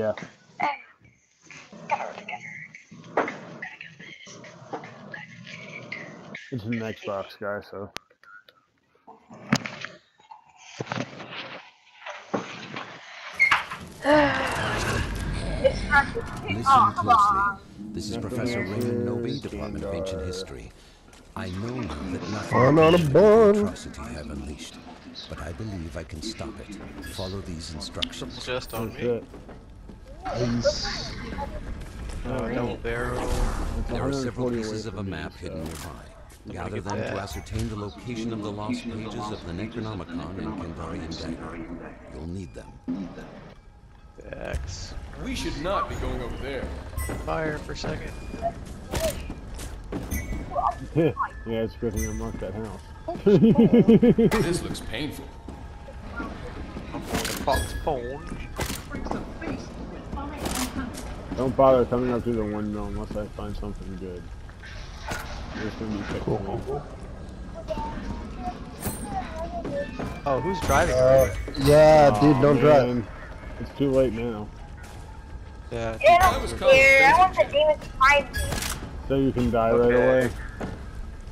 Yeah. It's an Xbox guy, so. Listen closely. This is Professor Raymond Knowby, Department of Ancient History. I know that nothing I'm on a but bun. atrocity have unleashed, but I believe I can stop it. Follow these instructions. Just on That's me. It. Nice. Oh, double barrel. There are several pieces of a map hidden nearby. Gather them to ascertain the location of the lost pages of the Necronomicon and Kandarian Dagger. You'll need them. X. We should not be going over there. Fire for a second. yeah, it's a good thing I marked that house. This looks painful. I'm going to Fox Pond. Don't bother coming up to the window unless I find something good. There's gonna be picking Oh, who's driving? Uh, yeah, dude, don't drive. It's too late now. yeah. Yeah, I was kinda. I want the demon to find me. So you can die right away.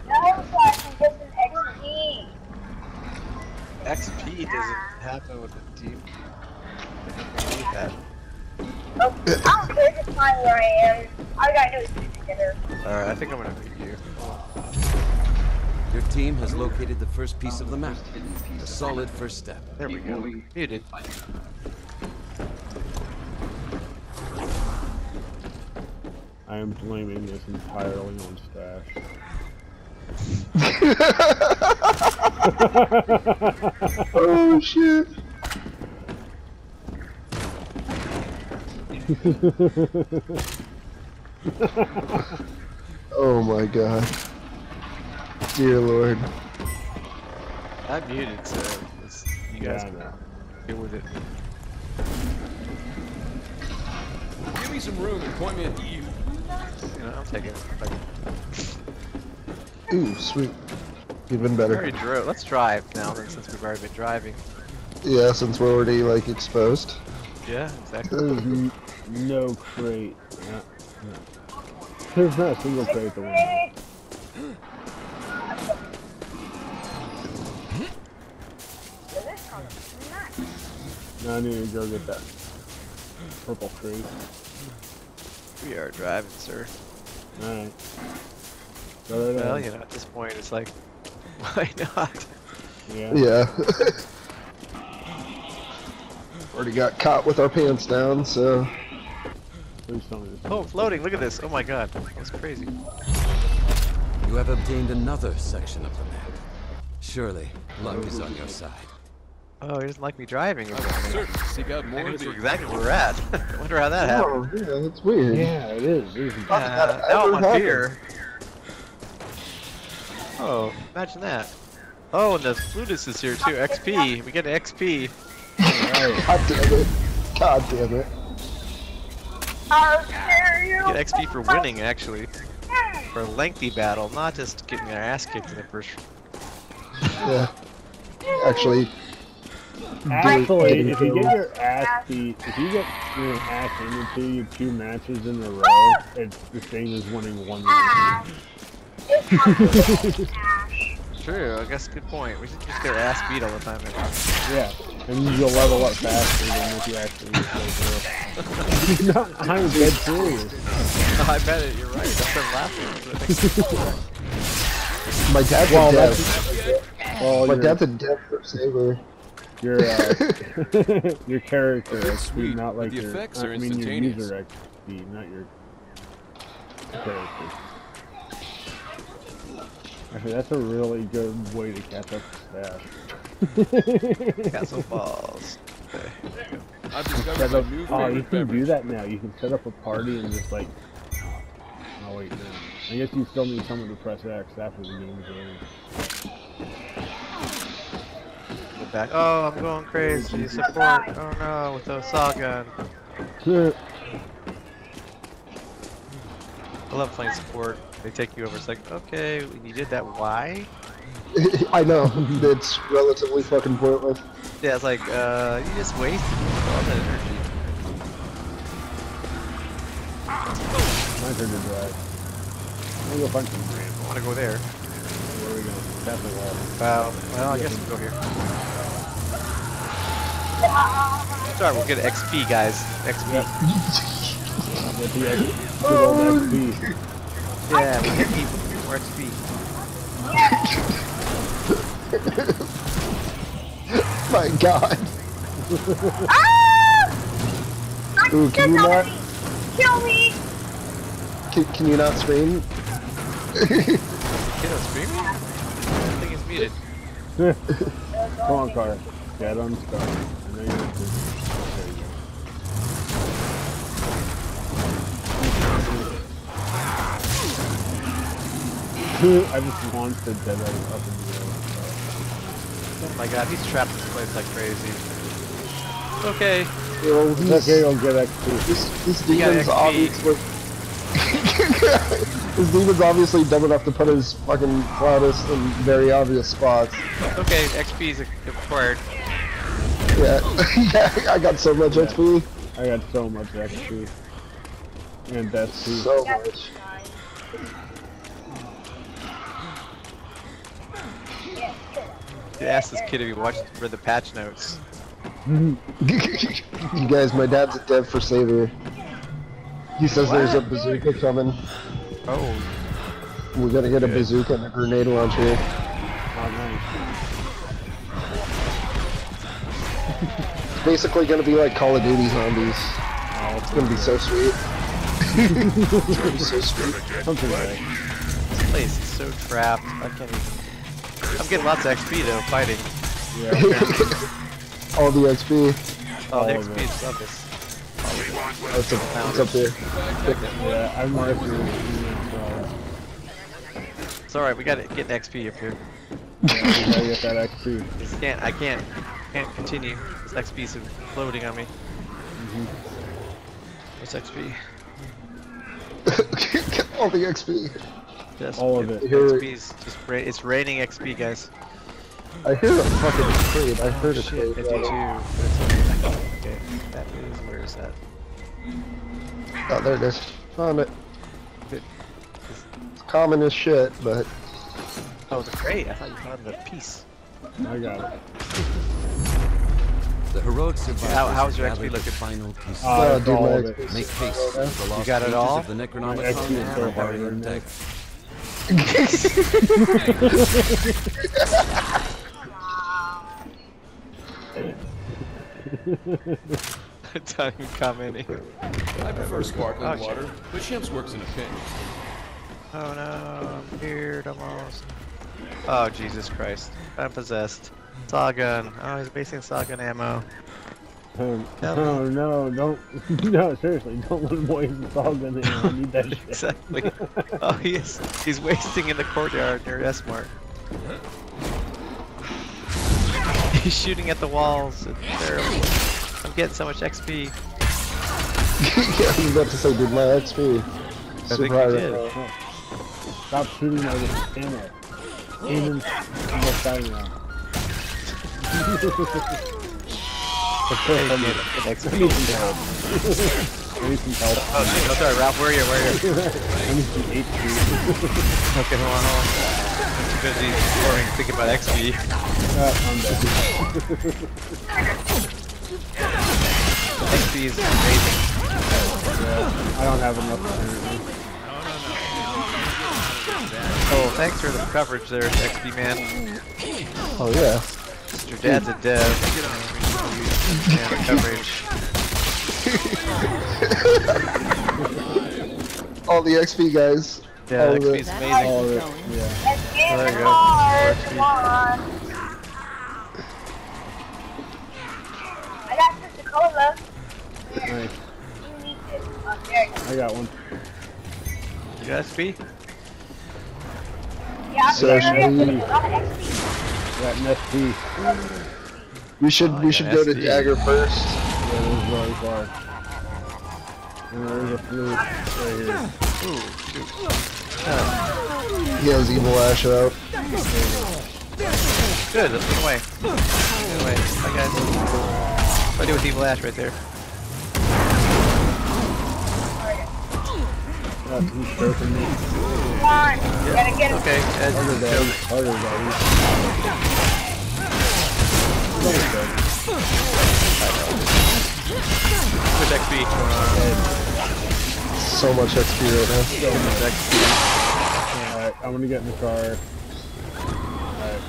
No, so I can get some XP. XP doesn't happen with the deep. Believe that. Oh, I don't care if it's where I am. All I gotta do is stick together. Alright, I think I'm gonna meet you. Your team has located the first piece of the map. A solid first step. There we go. Muted. I am blaming this entirely on Stash. Oh shit. oh my god. Dear lord. I'm muted, so it's, uh, you guys Yeah, can know. deal with it. Give me some room and point me at the you. You know, I'll take it. Like, Ooh, sweet. Even we better. already drove. Let's drive now, since we've already been driving. Yeah, since we're already like exposed. Yeah, exactly. There's no crate. No, no. There's not a single crate at the window. Hey, this one's nice. No, I need to go get that purple crate. We are driving, sir. Alright. Well, you know, at this point, it's like, why not? Yeah. Yeah. already got caught with our pants down, so. Please tell me this. Oh, it's loading. Look at this. Oh my god. That's crazy. You have obtained another section of the map. Surely, luck is on your side. Oh, he doesn't like me driving. I was certain to seek more knew of that's exactly where we're at. I wonder how that happened. Oh, yeah, that's weird. Yeah, it is. It is. Nothing Uh, that now I'm on happened. fear. Oh, imagine that. Oh, and the flutist is here too. XP. We get an XP. God damn it. God damn it. I'll share you. Get XP for winning, actually. For a lengthy battle, not just getting our ass kicked in the first. Yeah. Actually, Actually, if you get your ass beat, if you get your ass handed to you two matches in a row, it's the same as winning one match. It's probably Ash. True, I guess good point. We should just get our ass beat all the time. then. Yeah, and you'll level up faster than if you actually play through. no, I'm dead serious. I bet it. You're right. That's what I'm laughing. my dad's Well, a dev. well, My dad's a dev for Saber. your uh, your character Okay, XP, sweet, not like the your. effects I are mean your instantaneous. user XP, not your character. Actually, that's a really good way to catch up to staff. Castle balls. Okay. I've discovered Set up, new oh, you favorite can do that now. You can set up a party and just like. Oh wait, no. I guess you still need someone to press X after the game is over. Go back. Oh, I'm going crazy. Support. Oh no, with the saw gun. I love playing support. They take you over. It's like, okay, you did that. Why? I know. It's relatively fucking pointless. Yeah, it's like, uh, you just wasted all that energy. My turn to drive. I'm gonna go find some ramp. I want to go there. Where are we going? Definitely the wall. Wow. Well, I guess we'll go here. Sorry, we'll get XP, guys. XP. Get the X, XP. Yeah, we'll get people more XP. My God. Ah! Ooh, can you not? Kill me! Can, can you not scream? Get us screaming? I think it's muted. Come on, car. Get on start. I know you're you I just launched the dead end up in the air. Oh my god, he's trapped this place like crazy. Okay. Yo, It's okay, I'll get XP. this, this You got demon's XP. obviously... this demon's obviously dumb enough to put his fucking flautist in very obvious spots. Okay, XP is acquired. Yeah, yeah, I got so much XP. I got so much XP. And that's. So much. You asked this kid if he watched read the patch notes. you guys, my dad's a dev for Saber. He says there's a bazooka coming. Oh, We're gonna get a bazooka and a grenade launcher. Oh, nice. It's basically gonna be like Call of Duty zombies. Oh, It's gonna be so sweet. it's gonna be so sweet. something like this place is so trapped. I can't even. I'm getting lots of XP though, fighting. Yeah. All the XP. Oh, the All of XP it. is love this. Oh, it's, up, it's up there. yeah, I'm marking it. So, It's alright, we gotta get an XP up here. yeah, we gotta get that XP. Just can't, I can't, can't continue. This XP is floating on me. Mhm. What's XP? All the XP. Just All of it. Here- XP is just ra it's raining XP, guys. I hear a fucking crate. I heard a Shit, crate. 52. Yeah. but it's only- Okay, that is where is that? Oh, there it is. Found it. Good. It's common as shit, but Oh, the crate. I thought you found the piece. I got it. The heroic survivors How- how's your XP looking? final piece. Uh, uh, it's dude, my of it. XP. Make haste with the lost got it all? of the Necronomicon XP is and so the far Barbarian in there. Dagger. it's not even commenting. I prefer sparkling Oh, water, but Shemps works in a pinch. Oh no, I'm weird almost. Oh Jesus Christ. I'm possessed. Sawgun. Oh, he's basing Sawgun ammo. Um, No. oh no, don't. No, seriously, don't let him waste the all gun there. I need that shit. exactly. Oh, he is. He's wasting in the courtyard near S-Mart. He's shooting at the walls. It's terrible. I'm getting so much XP. yeah, I was about to say, dude, my XP. I think Super you high did. right. Stop shooting at the camera. Aiming on the side now. Hey, get, get XP. I need some help. I need some help. Oh, shit. Oh, sorry, Ralph. Where are you? Where are you? I need some HP. Okay, hold on, hold on. I'm too busy scoring, thinking about XP. Uh, I'm dead. XP is amazing. I don't have enough apparently. Oh, thanks for the coverage there, XP man. Oh yeah. Your dad's a dev. Yeah, coverage. All the XP guys. Yeah, All of XP it. is amazing. All of it. Yeah. There you go. hard. XP. Come on. I got Sister Cola. Nice. You need this. Oh, there you go. I got one. You got XP? Yeah, I'm So there. should I'm we- got an SP. We should Oh, we should go to SD. Dagger first. Yeah, this is really far. And there's a flute right here. Ooh, shoot. He has evil ash out. Good, let's get away. Get away. Bye, guys. What do I do with Evil Ash right there? He's surfing me. Come on. Gotta get him. Okay, Ed, Harder, daddy. Harder, daddy. Thanks, daddy. with XP going. So much XP right now. So much XP. Alright, I'm gonna get in the car. Alright,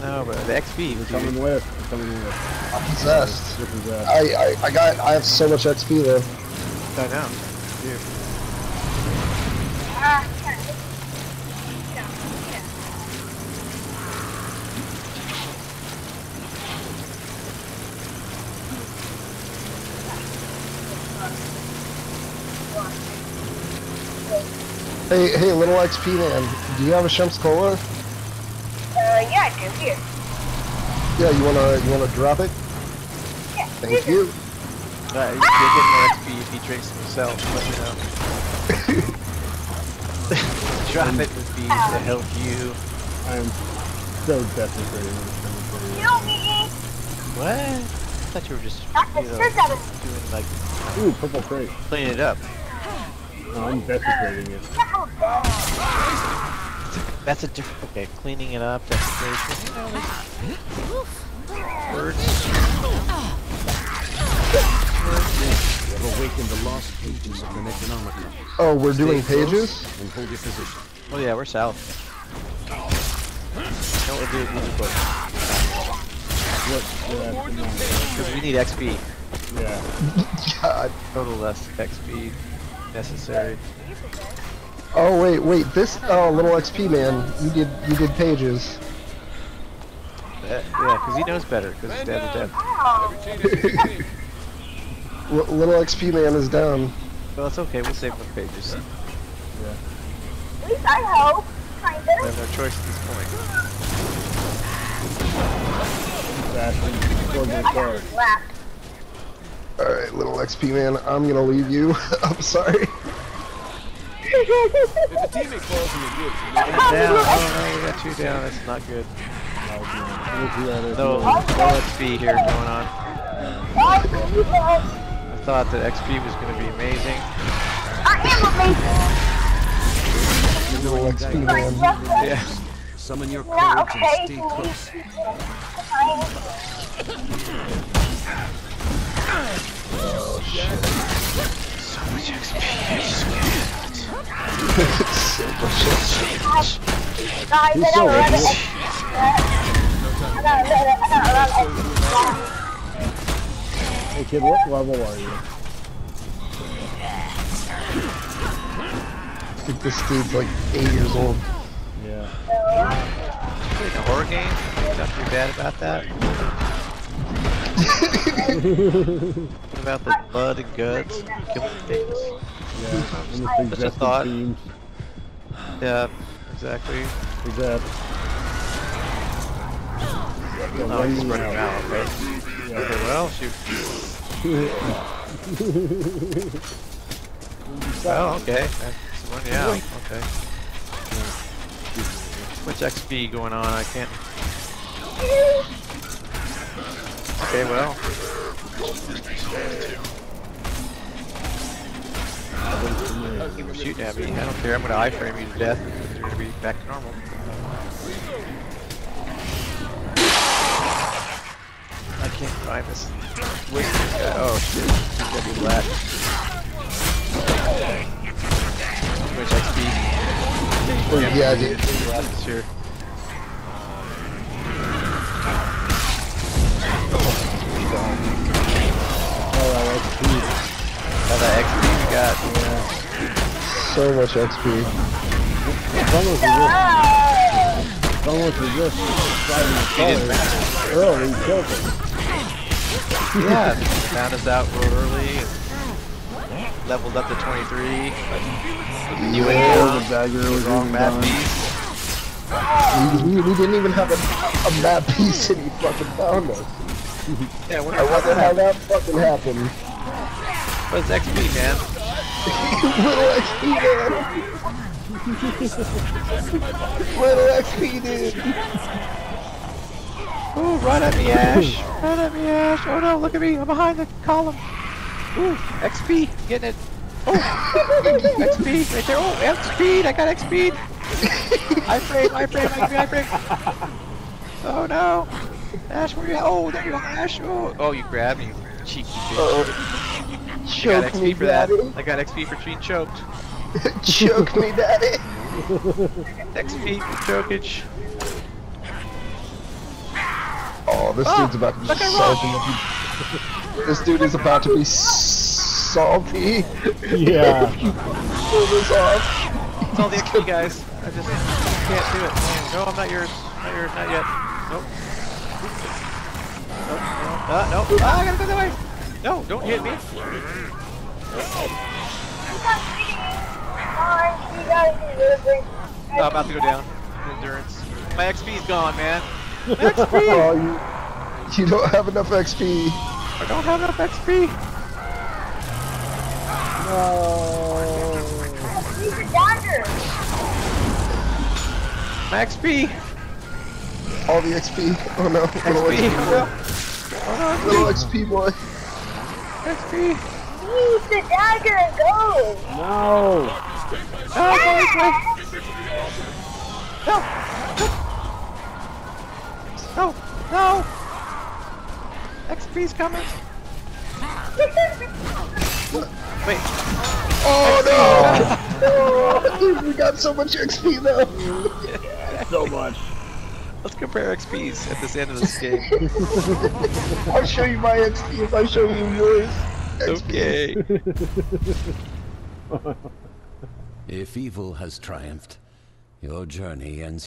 No, but the XP was coming with. Coming with. I'm possessed. You're possessed. I, I, I got, I have so much XP though. I know. Dude. Ah, Hey, hey, little XP man, do you have a Shemp's Cola? Uh, yeah, I do. Here. Yeah, you wanna, you wanna drop it? Yeah. Thank you. Uh, he'll get more XP if he drinks himself, let me know. Drop it would be to help you. I am so desecrating this cemetery. Kill me. What? I thought you were just, you know, shit out of me. doing like, Ooh, purple crate. cleaning it up. No, I'm desecrating it. That's a different, okay, cleaning it up, desecration, you know, like, words. You have awakened the lost pages of the Necronomicon. Oh, we're doing Stay close pages? And hold your position. Oh yeah, we're south. You know what we'll do with music book? What? Yeah, come on. Because we need XP. Yeah. God. Total less XP necessary. Oh wait, wait, this, oh, little XP man, you did, you did pages. Uh, yeah, because he knows better, because his dad's dead. L little XP man is down. Well, it's okay, we'll save the pages. Yeah. at least I hope. We Kinda. have no choice at this point. Fashion. Toward my I got car. One left. Alright, little XP man, I'm gonna leave you. I'm sorry. If a teammate falls in the woods, you know, Down! Oh no, we got two down, that's not good. No, no XP here going on. You guys. I thought that XP was going to be amazing. I am amazing. Little XP But man. just that Yeah. Summon your not courage okay and stay to So much XP. I He's gotta so run. I gotta run it. Hey kid, what level are you? I think this dude's like eight years old. Yeah. Playing a horror game? Not too bad about that. What about the blood and guts and killing things? Yeah. And the a thought. themes. Yeah, exactly. Is that? Oh, he's running out, okay. Yeah. Okay, well, shoot. Oh, okay. That's running out, okay. Much XP going on, I can't... Okay, well. Shooting at me. I don't care. I'm gonna iframe you to death. You're gonna be back to normal. I can't find this. Where's this guy? Oh shit. He's gotta be black. Too much XP. Yeah, dude. Left here. Oh, that XP. All that XP we got. Yeah. So much XP. Just driving the car early, killed him. Yeah, found us out real early leveled up to 23. But you Yeah. The dagger was Wrong map piece. We, we, we didn't even have a, a map piece and he fucking found us. Yeah, what I wonder how that fucking happened. What's XP, man? Little XP, man. Little XP, dude. Ooh, run at me, Ash! Run at me, Ash! Oh no, look at me! I'm behind the column! Ooh, XP! Getting it! Oh, XP right there. Oh, F speed. I got XP. speed. I frame. I frame. I frame. I frame. Oh no. Ash, where you? Oh, there you are, Ash. Oh, oh you grabbed me, you cheeky bitch. Uh, I got choke me, XP for that. daddy. I got XP for being choked. choke me, daddy. XP for chokage. Oh, this Oh, dude's about to be salty. This dude is about to be salty. Yeah. Pull this off. It's all the XP, guys. I just can't do it. No, I'm not yours. Not yours. Not yet. Nope. No. Uh, nope. Ah, I gotta go that way. No, don't hit me. Oh, I'm about to go down. Endurance. My XP's gone, man. My XP. Oh, you, you don't have enough XP. I don't have enough XP. No. My XP. All the XP. Oh no. XP. XP. Oh no, Little XP. XP boy. XP. Use the dagger and go! No. Oh, go this way. No. No. No. XP's coming. Wait. Oh no! Dude, we got so much XP though. So much. Let's compare XPs at this end of this game. I'll show you my XP if I show you yours. XP. okay. If evil has triumphed, your journey ends